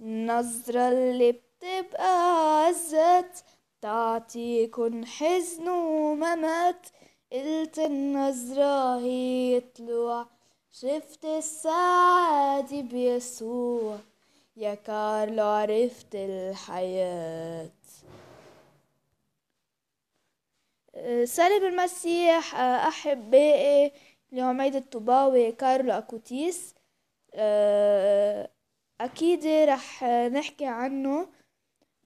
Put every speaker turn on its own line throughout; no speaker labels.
النظرة اللي بتبقى عزت تعطيكن حزن وممات. قلت النظرة هي طلوع شفت السعادة بيسوع. يا كارلو عرفت الحياة. سالم المسيح أحبائي اليوم عيد الطوباوي كارلو أكوتيس. أكيد رح نحكي عنه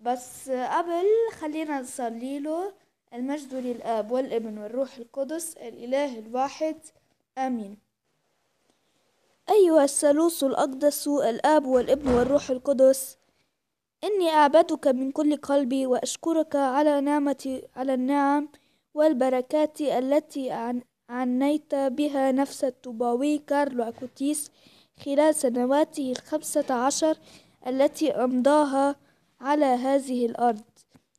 بس قبل خلينا نصلي له المجد للآب والابن والروح القدس الإله الواحد آمين. أيها الثالوث الأقدس الآب والابن والروح القدس إني أعبدك من كل قلبي وأشكرك على نعمة على النعم والبركات التي عنيت بها نفس الطوباوي كارلو أكوتيس خلال سنواته الخمسة عشر التي أمضاها على هذه الأرض.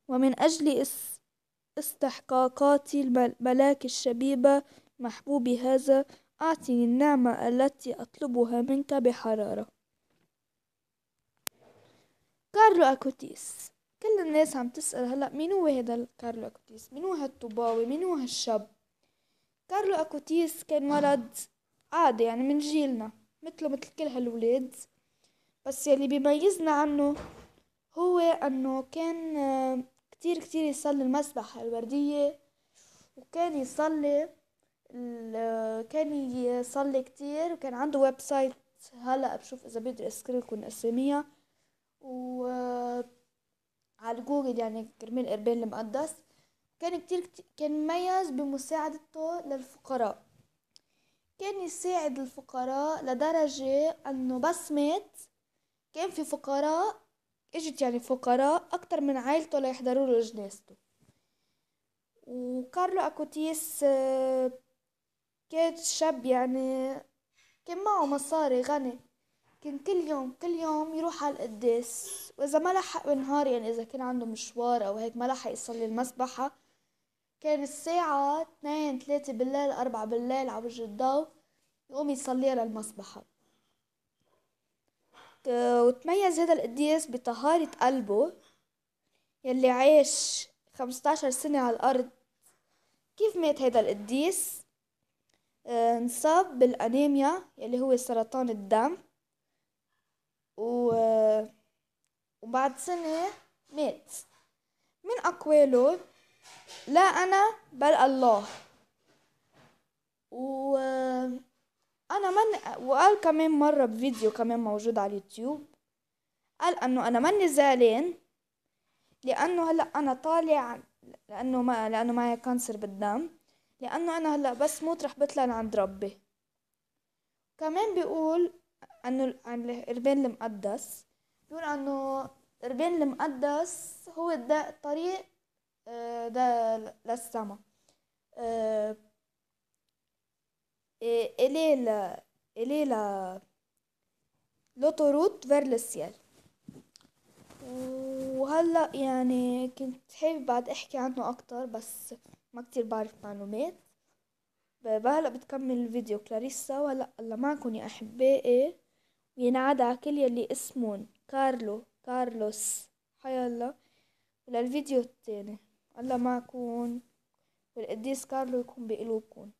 ومن أجل استحقاقات الملاك الشبيبة محبوبي هذا أعطني النعمة التي أطلبها منك بحرارة. كارلو أكوتيس. كل الناس عم تسأل هلأ مين هو هذا كارلو أكوتيس؟ مين هو هالطوباوي مين هو هالشاب؟ كارلو أكوتيس كان ولد عادي يعني من جيلنا. مثله مثل كل هالولاد. بس يلي بيميزنا عنه هو إنه كان كتير كتير يصلي المسبح الوردية وكان يصلي كان يصلي كتير وكان عنده website هلأ بشوف إذا بقدر اذكر لكم أساميها. و على جوجل يعني كرمال القربان المقدس. كان كتير, كتير كان مميز بمساعدته للفقراء. كان يساعد الفقراء لدرجة أنه بس مات كان في فقراء إجت يعني فقراء أكتر من عائلته ليحضروا له جنازته. وكارلو أكوتيس كان شاب يعني كان معه مصاري غني. كان كل يوم كل يوم يروح على القداس وإذا ما لحق بالنهار يعني إذا كان عنده مشوار أو هيك ما لحق يصلي المسبحة كان الساعة اثنين ثلاثة بالليل أربعة بالليل على وجه الضوء يقوم يصليها للمسبحة وتميز هذا القديس بطهارة قلبه يلي عاش خمستاشر سنة على الأرض. كيف مات هذا القديس؟ انصاب بالأنيميا يلي هو سرطان الدم. و وبعد سنة مات. من أقواله لا أنا بل الله. و أنا من وقال كمان مرة بفيديو كمان موجود على اليوتيوب. قال أنه أنا ماني زعلان لأنه هلأ أنا طالع لأنه ما لأنه معي كانسر بالدم. لأنه أنا هلأ بس موت رح بطلع لعند ربي. كمان بيقول أنه عن الإربين المقدس. بيقول أنه الإربين المقدس هو الطريق ده للسما إلي ل إلي ل لوتوروت فير للسيال وهلا يعني كنت حابب بعد أحكي عنه أكتر بس ما كتير بعرف معلومات. هلا بتكمل الفيديو كلاريسا. وهلا الله معكم يا أحبائي وينعاد على كل يلي اسمون كارلو كارلوس. حيا الله وللفيديو التاني. الله معكم والقديس كارلو يكون بقلوبكم؟